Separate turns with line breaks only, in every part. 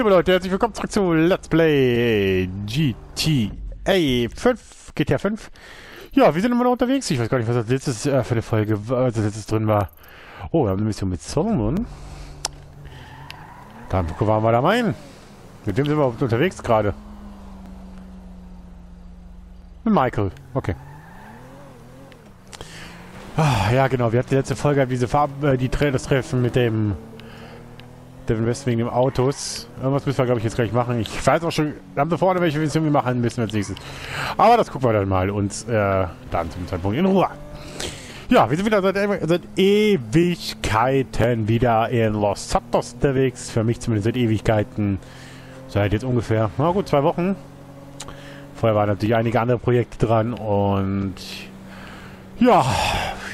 liebe Leute, herzlich willkommen zurück zu Let's Play GTA 5. GTA 5. Ja, wir sind immer noch unterwegs. Ich weiß gar nicht, was das letztes äh, für eine Folge was das letztes drin war. Oh, wir haben eine Mission mit Solomon. Dann gucken wir da hin. Mit wem sind wir unterwegs gerade? Mit Michael. Okay. Ah, ja, genau. Wir hatten die letzte Folge diese Farb, äh, die das Treffen mit dem Devin West wegen dem Autos. Irgendwas müssen wir, glaube ich, jetzt gleich machen. Ich weiß auch schon, wir haben da vorne welche Mission wir machen müssen als nächstes. Aber das gucken wir dann mal und äh, dann zum Zeitpunkt in Ruhe. Ja, wir sind wieder seit, seit Ewigkeiten wieder in Los Santos unterwegs. Für mich zumindest seit Ewigkeiten. Seit jetzt ungefähr, na gut, zwei Wochen. Vorher waren natürlich einige andere Projekte dran und ja,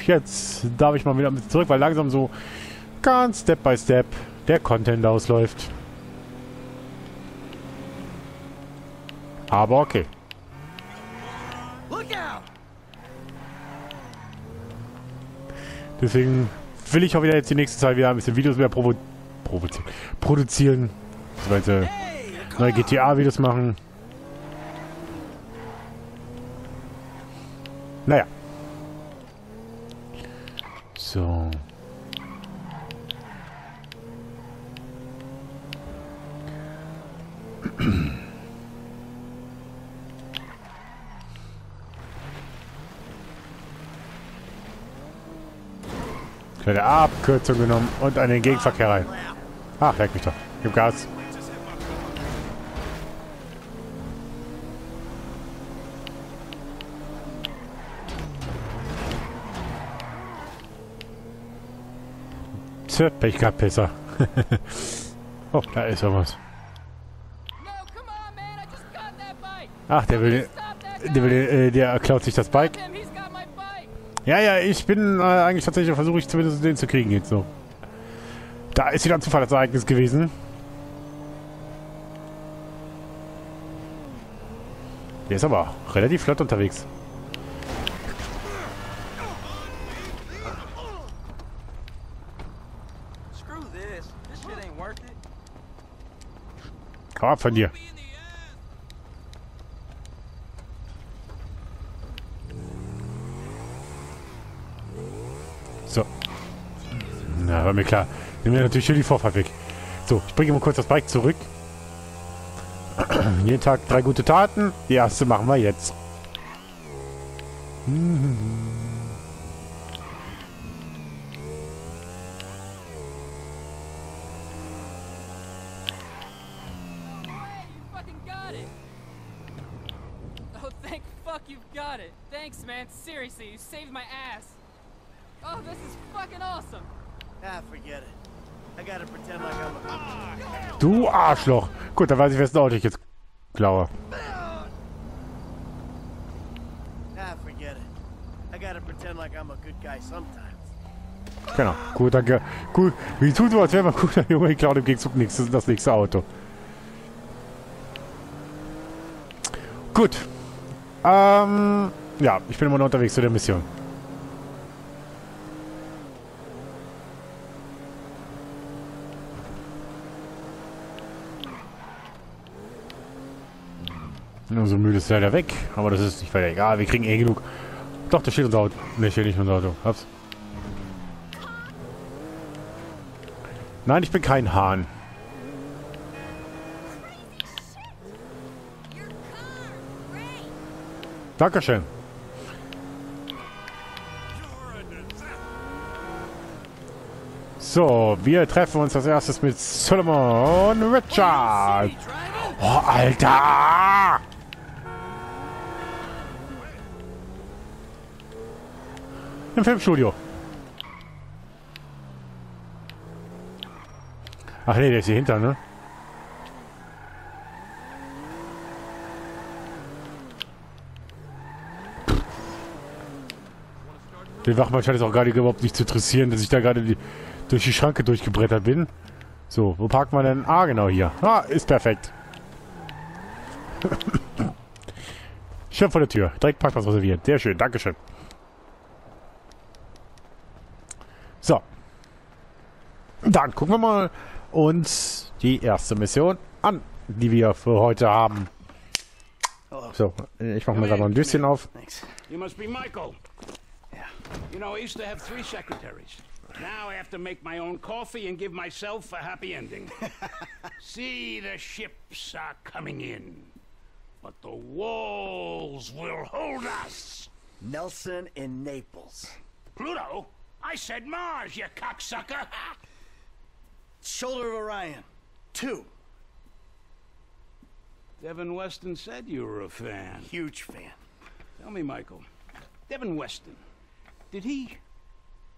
jetzt darf ich mal wieder ein bisschen zurück, weil langsam so ganz Step by Step der Content ausläuft. Aber okay. Deswegen will ich auch wieder jetzt die nächste Zeit wieder ein bisschen Videos mehr provo provozieren. produzieren. Beziehungsweise neue GTA-Videos machen. Naja. So. Kleine Abkürzung genommen und einen Gegenverkehr rein. Ach, leck mich doch. Gib Gas. Pech gehabt, besser. oh, da ist ja was. Ach, der will, der will, äh, der klaut sich das Bike. Ja, ja, ich bin äh, eigentlich tatsächlich versuche ich zumindest den zu kriegen jetzt so. Da ist wieder ein Zufallsereignis gewesen. Der ist aber relativ flott unterwegs. Komm ab von dir. Na, war mir klar. Nehmen wir natürlich hier die Vorfahrt weg. So, ich bringe mal kurz das Bike zurück. Jeden Tag drei gute Taten. Die erste machen wir jetzt. Thanks, man. Seriously, you saved my ass. Oh, this is fucking awesome. Ah, forget it. I gotta pretend like I'm a... Du Arschloch! Gut, dann weiß ich, wessen Auto ich jetzt klaue. Ah. Genau. Gut, danke. Gut. Wie tut so, als wäre man guter Junge, ich klaue im Gegenzug nächstes, das nächste Auto. Gut. Ähm, ja, ich bin immer noch unterwegs zu der Mission. So müde ist leider weg, aber das ist nicht weiter egal. Wir kriegen eh genug. Doch, da steht unser Auto. Ne, steht nicht unser Auto. Hab's. Nein, ich bin kein Hahn. Dankeschön. So, wir treffen uns als erstes mit Solomon Richard. Oh, Alter! Im Filmstudio. Ach nee, der ist hier hinter, ne? Den Wachmann scheint es auch gerade überhaupt nicht zu interessieren, dass ich da gerade durch die Schranke durchgebrettert bin. So, wo parkt man denn? Ah, genau hier. Ah, ist perfekt. Schirm vor der Tür. Direkt Parkplatz reservieren. Sehr schön. Dankeschön. So. Dann gucken wir mal uns die erste Mission an, die wir für heute haben. So, ich mache mir gerade noch ein Döschen auf.
Thanks.
You must be Michael.
Yeah.
You know, I used to have three secretaries. Now I have to make my own coffee and give myself a happy ending. See, the ships are coming in. But the walls will hold us.
Nelson in Naples.
Pluto? I said Mars, you cocksucker!
Shoulder of Orion. Two.
Devin Weston said you were a fan.
Huge fan.
Tell me, Michael. Devin Weston. Did he.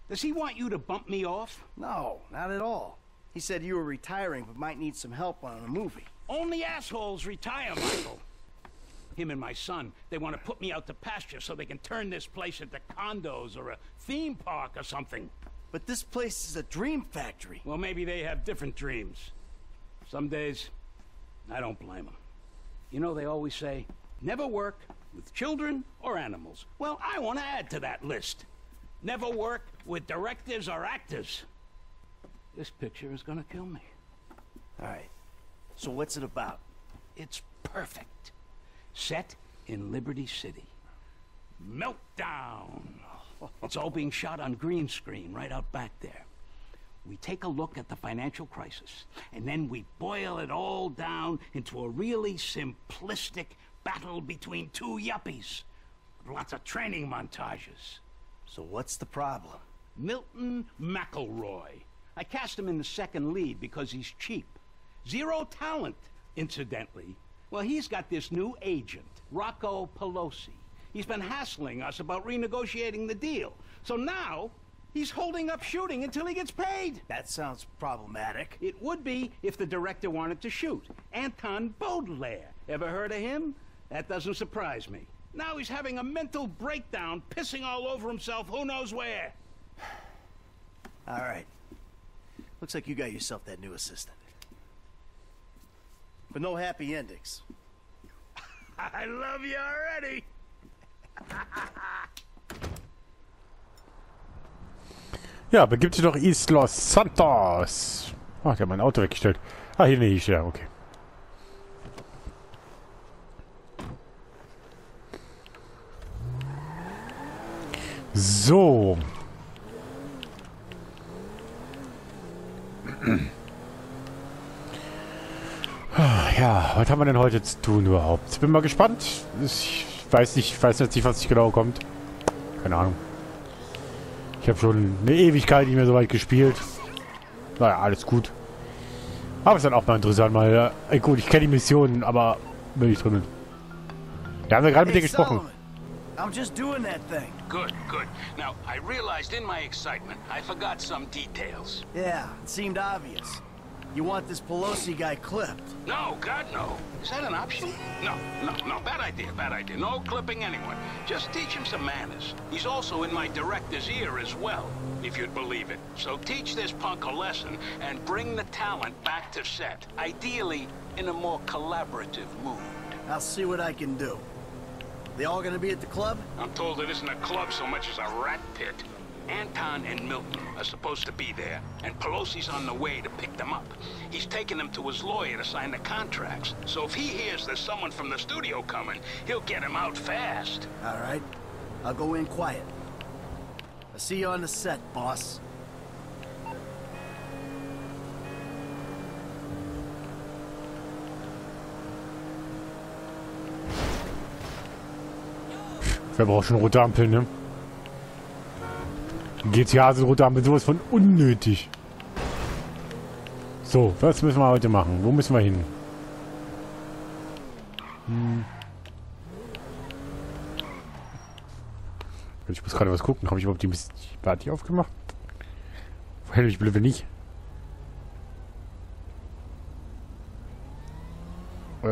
Does he want you to bump me off?
No, not at all. He said you were retiring but might need some help on a movie.
Only assholes retire, Michael. Him and my son, they want to put me out to pasture so they can turn this place into condos or a theme park or something.
But this place is a dream factory.
Well, maybe they have different dreams. Some days, I don't blame them. You know, they always say, never work with children or animals. Well, I want to add to that list. Never work with directors or actors. This picture is gonna kill me.
All right. So what's it about?
It's perfect. Set in Liberty City. Meltdown. It's all being shot on green screen right out back there. We take a look at the financial crisis, and then we boil it all down into a really simplistic battle between two yuppies. Lots of training montages.
So what's the problem?
Milton McElroy. I cast him in the second lead because he's cheap. Zero talent, incidentally. Well, he's got this new agent, Rocco Pelosi. He's been hassling us about renegotiating the deal. So now, he's holding up shooting until he gets paid.
That sounds problematic.
It would be if the director wanted to shoot. Anton Baudelaire. Ever heard of him? That doesn't surprise me. Now he's having a mental breakdown, pissing all over himself who knows where.
All right. Looks like you got yourself that new assistant. But no happy endings.
I love you already.
Ja, begibt sich doch East Los Santos. Ach, der hat mein Auto weggestellt. Ah, hier nicht, ja, okay. So. Ah, Ja, was haben wir denn heute zu tun überhaupt? Bin mal gespannt. Ich weiß nicht, ich weiß jetzt nicht, was nicht genau kommt. Keine Ahnung. Ich habe schon eine Ewigkeit nicht mehr so weit gespielt. Naja, alles gut. Aber ist dann auch mal interessant, mal. Äh, gut, ich kenne die Missionen, aber bin ich drinnen. Da haben wir gerade mit dir gesprochen.
I'm just doing that thing.
Good, good. Now, I realized in my excitement, I forgot some details.
Yeah, it seemed obvious. You want this Pelosi guy clipped.
No, God, no. Is that an option? No, no, no. Bad idea, bad idea. No clipping anyone. Just teach him some manners. He's also in my director's ear as well, if you'd believe it. So teach this punk a lesson and bring the talent back to set. Ideally, in a more collaborative mood.
I'll see what I can do. They all gonna be at the club?
I'm told it isn't a club so much as a rat pit. Anton and Milton are supposed to be there, and Pelosi's on the way to pick them up. He's taking them to his lawyer to sign the contracts. So if he hears there's someone from the studio coming, he'll get him out fast.
All right. I'll go in quiet. I'll see you on the set, boss.
Wer braucht schon rote Ampeln, ne? GTA sind rote Ampeln sowas von unnötig. So, was müssen wir heute machen? Wo müssen wir hin? Hm. Ich muss gerade was gucken. Habe ich überhaupt die Party aufgemacht? Woher ich blöde nicht? Äh.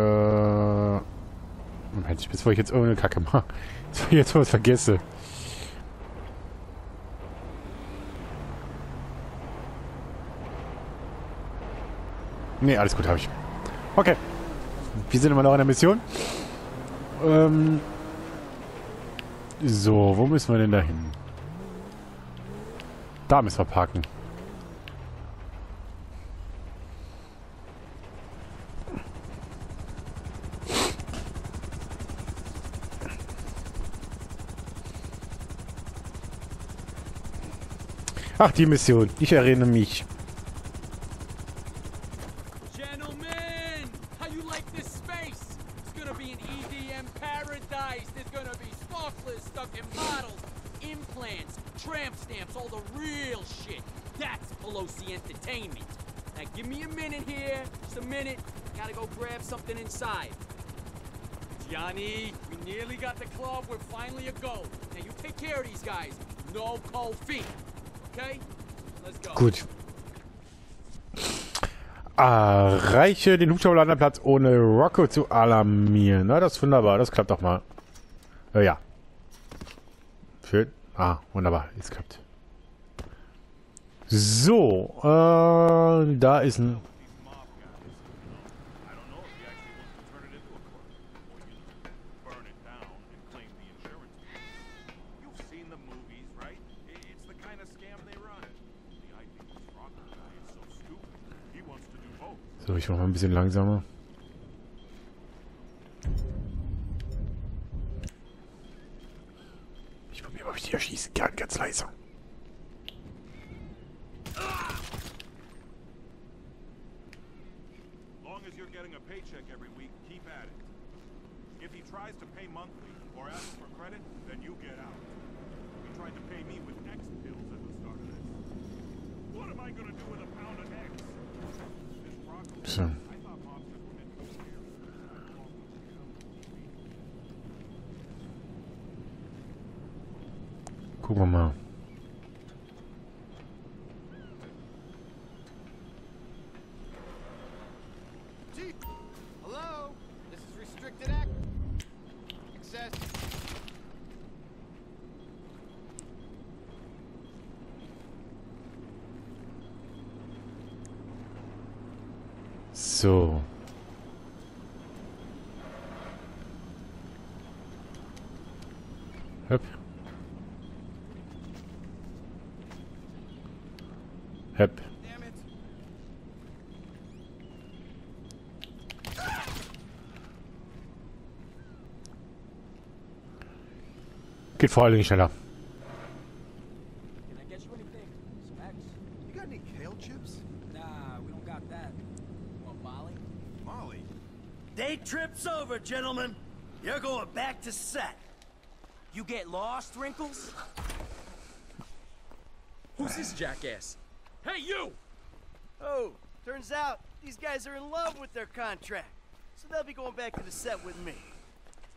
Moment, bevor ich jetzt irgendeine Kacke mache. Bevor ich jetzt was vergesse. Nee, alles gut, habe ich. Okay. Wir sind immer noch in der Mission. Ähm so, wo müssen wir denn da hin? Da müssen wir parken. Ach, die Mission. Ich erinnere mich.
Care of these guys. No cold feet. Okay? Let's go.
Gut. Erreiche den Hubschrauberlanderplatz ohne Rocco zu alarmieren. Na, das ist wunderbar. Das klappt doch mal. Äh, ja. Schön. Ah, wunderbar. Es klappt. So. Äh, da ist ein...
I don't know if he actually wants to turn it into a club. Or, you know, burn it down and claim the insurance. You've seen the movies, right? I- It's the kind of scam they run. The idea this Rocco guy is so stupid. He wants to do both.
So, ich mach mal ein bisschen langsamer. Ich probiere mal, ob ich die erschießen kann. Ganz leise.
Long as you're getting a paycheck every week, keep at it. If he tries to pay monthly or asks for credit, then you get out. He tried to pay me with X pills at the start of this. What am I gonna do with a pound of X? This Rocco.
So.
I thought mobsters were meant to be scary.
Gucken wir mal.
Hello? This is restricted act. Access.
So.
Damn it.
Geht vor allen Dingen schneller.
Day trip's over, gentlemen. You're going back to set.
You get lost, Wrinkles? Who's this jackass? Hey, you!
Oh, turns out these guys are in love with their contract. So they'll be going back to the set with me.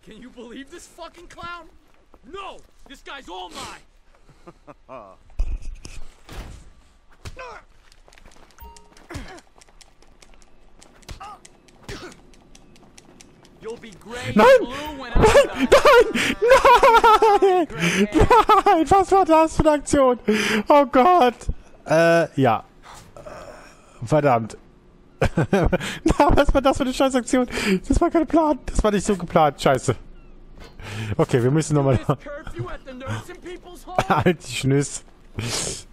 Can you believe this fucking clown? No! This guy's all mine!
Nein!
I'm done.
Nein! Nein! Was war das für eine Aktion? Oh Gott! Äh, ja. Äh, Verdammt. Na, was war das für eine Scheißaktion? Das war kein Plan. Das war nicht so geplant. Scheiße. Okay, wir müssen nochmal... Halt die Schnüss.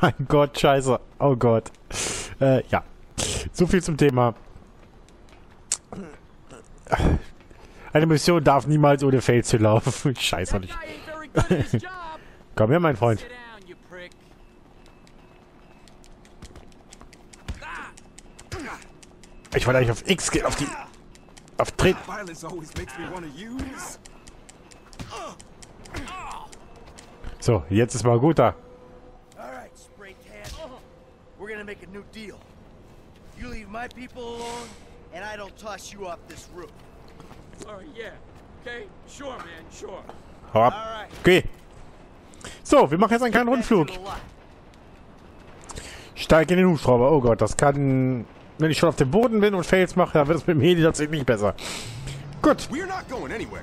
mein Gott, scheiße. Oh Gott. Äh, ja. So viel zum Thema. Eine Mission darf niemals ohne Fails zu laufen. Nicht.
good at his job.
Komm her, mein Freund. Ich wollte eigentlich auf X gehen, auf die... Auf
use.
So, jetzt ist mal gut da.
We're gonna make a new deal. You leave my people alone, and I don't toss you off this roof.
Oh, yeah. Okay? Sure, man, sure.
Hau ab.
All right.
Okay. So, wir machen jetzt einen kleinen Rundflug. Steig in den Hubschrauber. Oh Gott, das kann... Wenn ich schon auf dem Boden bin und Fails mache, dann wird es mit dem Heli tatsächlich nicht besser. Gut.
We're not going anywhere.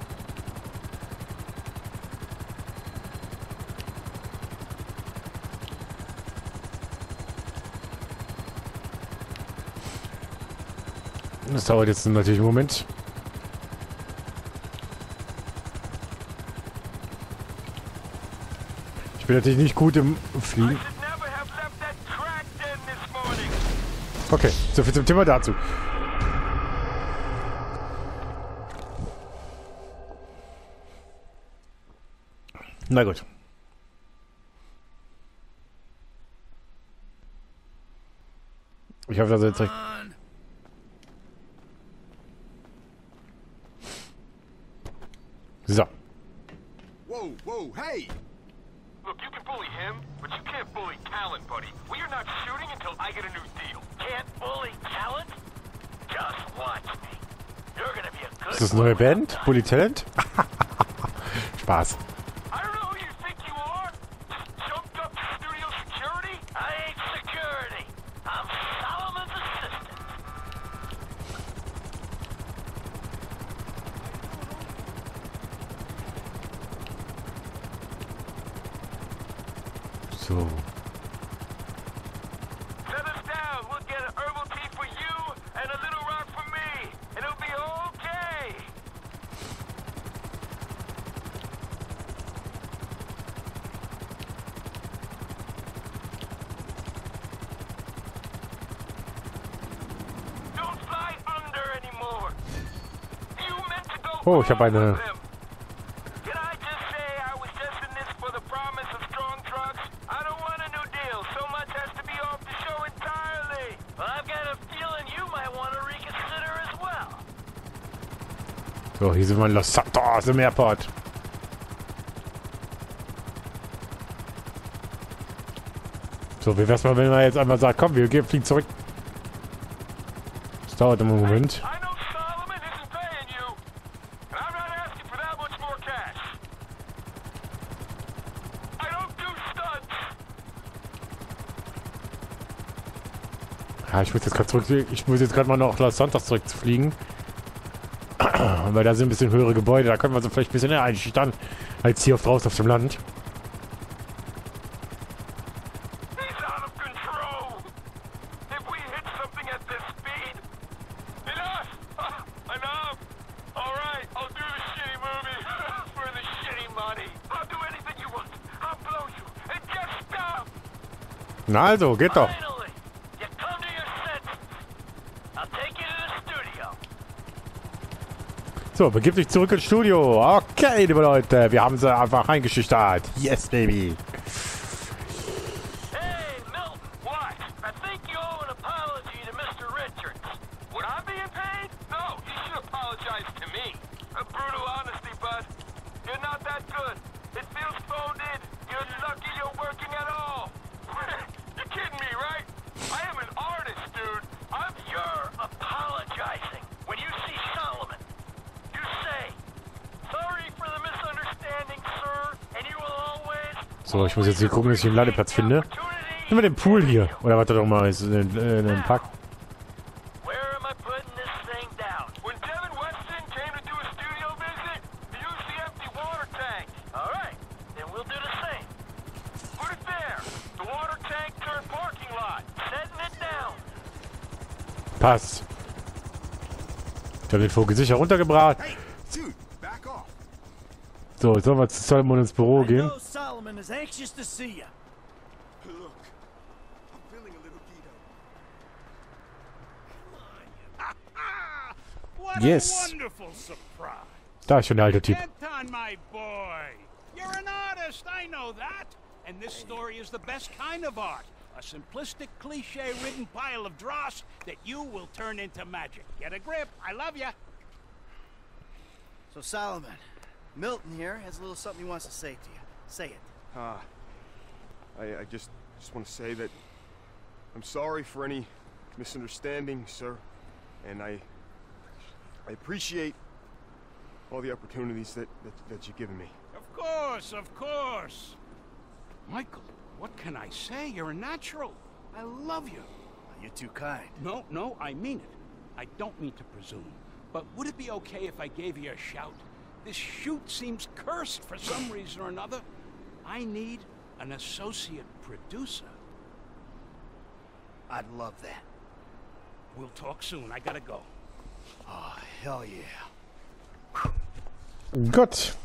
Das dauert jetzt natürlich einen Moment. Ich bin natürlich nicht gut im Fliegen. Okay, so viel zum Thema dazu. Na gut. Ich hoffe, dass er jetzt So.
Whoa, whoa, hey!
Look, you can bully him, but you can't bully Talon, buddy. We are not shooting until I get a new deal. Can't bully Talon? Just watch me. You're gonna be a good
Ist das eine neue Band? Bully Talent? Spaß.
Go
Oh, ich habe eine-
So,
hier sind wir in Los Santos im Airport. So, wie wär's mal, wenn man jetzt einmal sagt, komm, wir gehen, fliegen zurück. Das dauert immer einen Moment. Ja, ich muss jetzt gerade zurück. Ich muss jetzt gerade mal nach Los Santos zurückfliegen. Weil da sind ein bisschen höhere Gebäude. Da können wir so vielleicht ein bisschen eher einschüchtern als hier auf draußen auf dem Land.
He's out of control.
So, begib dich zurück ins Studio. Okay, liebe Leute, wir haben sie einfach eingeschüchtert. Yes, baby. So, ich muss jetzt hier gucken, dass ich einen Ladeplatz finde. Nimm mal den Pool hier. Oder was da doch mal ist. Äh, ein Park.
Where am I putting this thing down? When Devin Weston came to do a studio visit, he used the empty water tank. All right, then we'll do the same. Put it there. The water tank turned parking lot. Setting it down.
Passt. Ich habe den Vogel sicher runtergebracht.
Hey, dude.
So, jetzt sollen wir zu Solomon ins Büro
I
gehen.
know Solomon is anxious to see you.
Look, I'm feeling a little beat up.
What
Yes.
a wonderful surprise.
Da ist schon der alte Typ.
Anton, my boy. You're an artist, I know that. And this story is the best kind of art. A simplistic, cliche-ridden pile of dross that you will turn into magic. Get a grip. I love you.
So Solomon, Milton here has a little something he wants to say to you. Say it.
Uh, I, I just just want to say that I'm sorry for any misunderstanding, sir, and I I appreciate all the opportunities that, that, that you've given me.
Of course, of course. Michael, what can I say? You're a natural. I love you.
You're too kind.
No, no, I mean it. I don't mean to presume. But would it be okay if I gave you a shout? This shoot seems cursed for some reason or another. I need an associate producer.
I'd love that.
We'll talk soon. I gotta go.
Oh, hell yeah.
Gut.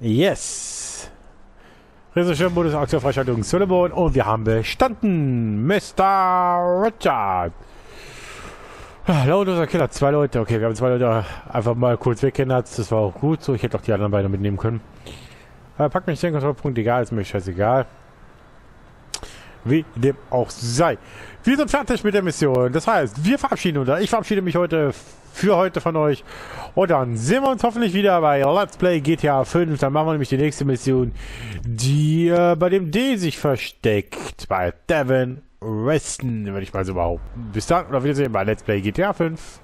Yes. Resercheur-Modus, Aktionsfreischaltung Solomon und wir haben bestanden. Mr. Richard. Lautloser Killer, zwei Leute. Okay, wir haben zwei Leute einfach mal kurz weggeändert. Das war auch gut so. Ich hätte auch die anderen beiden mitnehmen können. Äh, pack mich den Kontrollpunkt, egal, ist mir scheißegal. Wie dem auch sei. Wir sind fertig mit der Mission. Das heißt, wir verabschieden uns. Ich verabschiede mich heute für heute von euch. Und dann sehen wir uns hoffentlich wieder bei Let's Play GTA 5. Dann machen wir nämlich die nächste Mission, die äh, bei dem D sich versteckt. Bei Devin Weston, würde ich mal so behaupten. Bis dann oder wiedersehen bei Let's Play GTA 5.